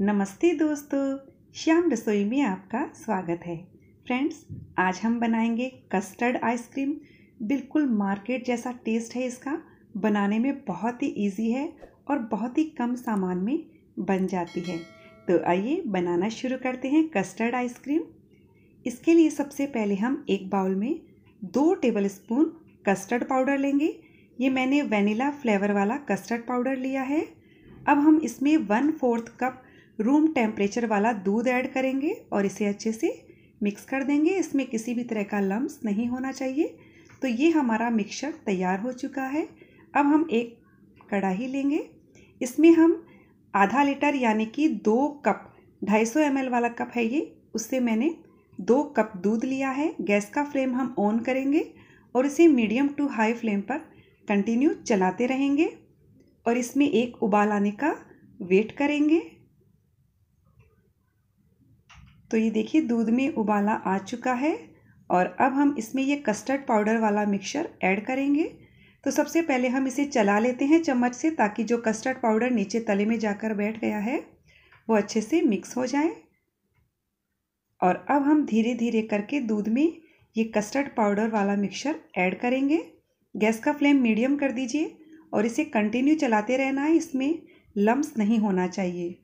नमस्ते दोस्तों, श्याम रसोई में आपका स्वागत है। फ्रेंड्स, आज हम बनाएँगे कस्टर्ड आइसक्रीम। बिल्कुल मार्केट जैसा टेस्ट है इसका, बनाने में बहुत ही इजी है और बहुत ही कम सामान में बन जाती है। तो आइए बनाना शुरू करते हैं कस्टर्ड आइसक्रीम। इसके लिए सबसे पहले हम एक बाउल में दो टेबल स्पून कस्टर्ड पाउडर लेंगे। ये मैंने वेनिला फ्लेवर वाला कस्टर्ड पाउडर लिया है। अब हम इसमें one fourth cup room temperature वाला दूध ऐड करेंगे और इसे अच्छे से मिक्स कर देंगे। इसमें किसी भी तरह का लम्स नहीं होना चाहिए। तो ये हमारा मिक्सचर तैयार हो चुका है। अब हम एक कढ़ाही लेंगे। इसमें हम आधा लीटर यानी कि दो कप 250 सौ वाला कप है ये। उससे मैंने दो कप दूध लिया है। गैस का फ्लेम हम ऑन करेंगे और इसे मीडियम टू हाई फ्लेम पर कंटिन्यू चलाते रहेंगे। और इसमें एक उबाल आने का वेट करेंगे। तो ये देखिए, दूध में उबाला आ चुका है और अब हम इसमें ये कस्टर्ड पाउडर वाला मिक्सचर ऐड करेंगे। तो सबसे पहले हम इसे चला लेते हैं चम्मच से ताकि जो कस्टर्ड पाउडर नीचे तले में जाकर बैठ गया है, वो अच्छे से मिक्स हो जाए। और अब हम धीरे धीरे करके दूध में ये कस्टर्ड पाउडर वाला मिक्सचर ऐड करेंगे। गैस का फ्लेम मीडियम कर दीजिए और इसे कंटिन्यू चलाते रहना है, इसमें लम्स नहीं होना चाहिए।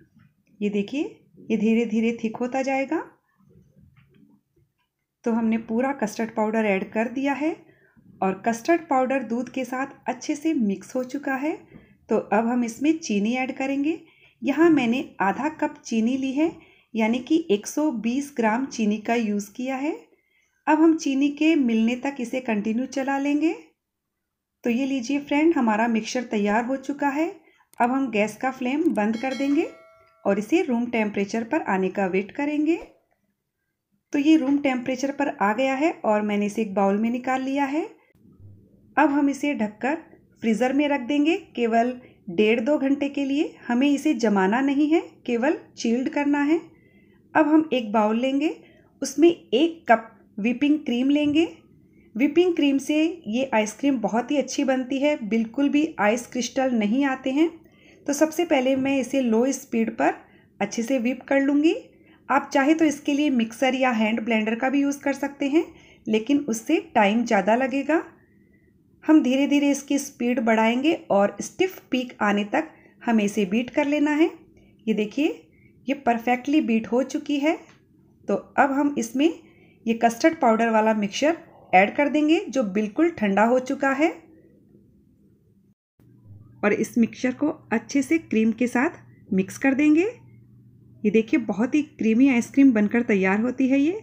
ये देखिए ये धीरे धीरे थिक होता जाएगा। तो हमने पूरा कस्टर्ड पाउडर ऐड कर दिया है और कस्टर्ड पाउडर दूध के साथ अच्छे से मिक्स हो चुका है। तो अब हम इसमें चीनी ऐड करेंगे। यहाँ मैंने आधा कप चीनी ली है, यानी कि 120 ग्राम चीनी का यूज़ किया है। अब हम चीनी के मिलने तक इसे कंटिन्यू चला लेंगे। तो ये लीजिए फ्रेंड हमारा मिक्सचर तैयार हो चुका है। अब हम गैस का फ्लेम बंद कर देंगे। और इसे रूम टेम्परेचर पर आने का वेट करेंगे। तो ये रूम टेम्परेचर पर आ गया है और मैंने इसे एक बाउल में निकाल लिया है। अब हम इसे ढककर फ्रीज़र में रख देंगे। केवल डेढ़ दो घंटे के लिए। हमें इसे जमाना नहीं है, केवल चील्ड करना है। अब हम एक बाउल लेंगे। उसमें एक कप विपिंग क्रीम लेंगे। विपिंग क्रीम से ये आइसक्रीम बहुत ही अच्छी बनती है। बिल्कुल भी आइस क्रिस्टल नहीं आते हैं। तो सबसे पहले मैं इसे लो स्पीड पर अच्छे से विप कर लूँगी। आप चाहे तो इसके लिए मिक्सर या हैंड ब्लेंडर का भी यूज़ कर सकते हैं, लेकिन उससे टाइम ज़्यादा लगेगा। हम धीरे धीरे इसकी स्पीड बढ़ाएँगे और स्टिफ पीक आने तक हमें इसे बीट कर लेना है। ये देखिए, ये परफेक्टली बीट हो चुकी है। तो अब हम इसमें ये कस्टर्ड पाउडर वाला मिक्सचर ऐड कर देंगे, जो बिल्कुल ठंडा हो चुका है। और इस मिक्सचर को अच्छे से क्रीम के साथ मिक्स कर देंगे। ये देखिए, बहुत ही क्रीमी आइसक्रीम बनकर तैयार होती है ये।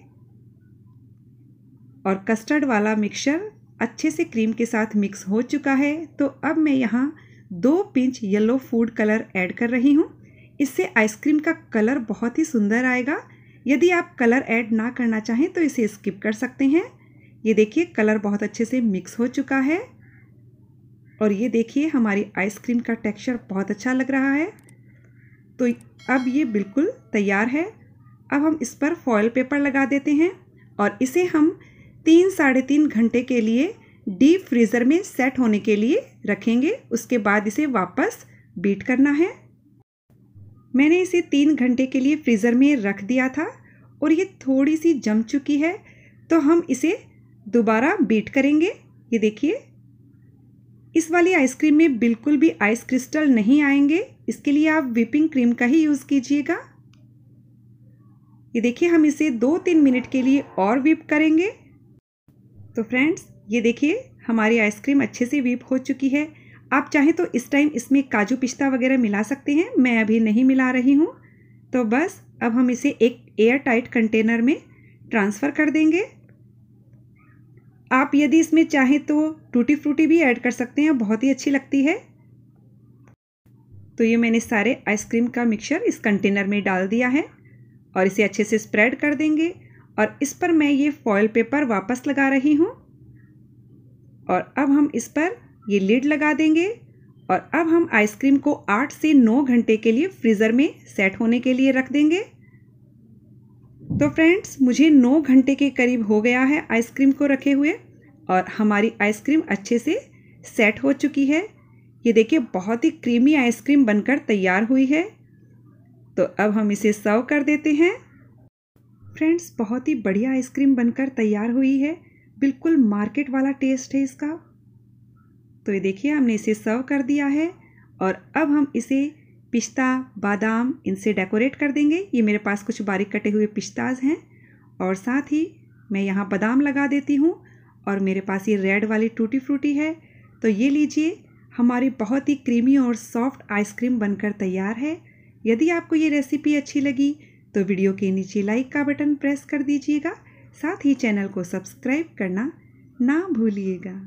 और कस्टर्ड वाला मिक्सचर अच्छे से क्रीम के साथ मिक्स हो चुका है। तो अब मैं यहाँ दो pinch yellow food colour add कर रही हूँ। इससे आइसक्रीम का कलर बहुत ही सुंदर आएगा। यदि आप कलर ऐड ना करना चाहें तो इसे स्किप कर सकते हैं। ये देखिए कलर बहुत अच्छे से मिक्स हो चुका है। और ये देखिए, हमारी आइसक्रीम का टेक्सचर बहुत अच्छा लग रहा है। तो अब ये बिल्कुल तैयार है। अब हम इस पर फॉयल पेपर लगा देते हैं और इसे हम तीन, साढ़े तीन घंटे के लिए डीप फ्रीज़र में सेट होने के लिए रखेंगे। उसके बाद इसे वापस बीट करना है। मैंने इसे तीन घंटे के लिए फ्रीज़र में रख दिया था और ये थोड़ी सी जम चुकी है। तो हम इसे दोबारा बीट करेंगे। ये देखिए इस वाली आइसक्रीम में बिल्कुल भी आइस क्रिस्टल नहीं आएँगे। इसके लिए आप विपिंग क्रीम का ही यूज़ कीजिएगा। ये देखिए, हम इसे दो तीन मिनट के लिए और विप करेंगे। तो फ्रेंड्स, ये देखिए, हमारी आइसक्रीम अच्छे से विप हो चुकी है। आप चाहें तो इस टाइम इसमें काजू पिस्ता वगैरह मिला सकते हैं, मैं अभी नहीं मिला रही हूँ। तो बस, अब हम इसे एक एयर टाइट कंटेनर में ट्रांसफ़र कर देंगे। आप यदि इसमें चाहें तो टूटी फ्रूटी भी ऐड कर सकते हैं, बहुत ही अच्छी लगती है। तो ये मैंने सारे आइसक्रीम का मिक्सचर इस कंटेनर में डाल दिया है और इसे अच्छे से स्प्रेड कर देंगे और इस पर मैं ये फॉयल पेपर वापस लगा रही हूँ। और अब हम इस पर ये लिड लगा देंगे और अब हम आइसक्रीम को आठ से नौ घंटे के लिए फ्रीज़र में सेट होने के लिए रख देंगे। तो फ्रेंड्स मुझे नौ घंटे के करीब हो गया है आइसक्रीम को रखे हुए और हमारी आइसक्रीम अच्छे से सेट हो चुकी है। ये देखिए, बहुत ही क्रीमी आइसक्रीम बनकर तैयार हुई है। तो अब हम इसे सर्व कर देते हैं। फ्रेंड्स बहुत ही बढ़िया आइसक्रीम बनकर तैयार हुई है। बिल्कुल मार्केट वाला टेस्ट है इसका। तो ये देखिए, हमने इसे सर्व कर दिया है और अब हम इसे पिस्ता, बादाम इनसे डेकोरेट कर देंगे। ये मेरे पास कुछ बारीक कटे हुए पिस्ताज हैं और साथ ही मैं यहाँ बादाम लगा देती हूँ और मेरे पास ये रेड वाली टूटी फ्रूटी है। तो ये लीजिए, हमारी बहुत ही क्रीमी और सॉफ्ट आइसक्रीम बनकर तैयार है। यदि आपको ये रेसिपी अच्छी लगी तो वीडियो के नीचे लाइक का बटन प्रेस कर दीजिएगा। साथ ही चैनल को सब्सक्राइब करना ना भूलिएगा।